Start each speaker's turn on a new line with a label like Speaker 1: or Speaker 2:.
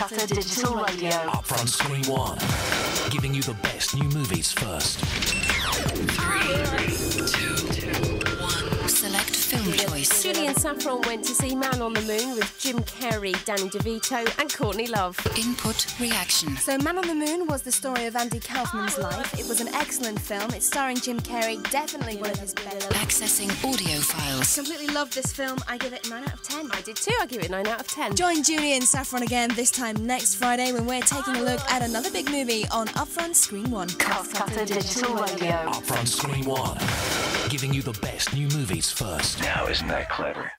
Speaker 1: Cutter Digital Radio.
Speaker 2: Upfront Screen One, giving you the best new movies first.
Speaker 3: Choice.
Speaker 4: Julie and Saffron went to see Man on the Moon with Jim Carrey, Danny DeVito, and Courtney Love.
Speaker 3: Input reaction.
Speaker 5: So, Man on the Moon was the story of Andy Kaufman's life. It was an excellent film. It's starring Jim Carrey, definitely one of his better.
Speaker 3: Accessing audio files.
Speaker 5: Completely loved this film. I give it 9 out of 10.
Speaker 4: I did too. I give it 9 out of 10.
Speaker 5: Join Julie and Saffron again this time next Friday when we're taking a look at another big movie on Upfront Screen 1.
Speaker 1: Cost Cutter Digital Radio.
Speaker 2: Upfront Screen One, giving you the best new movies first.
Speaker 6: Now, isn't that clever?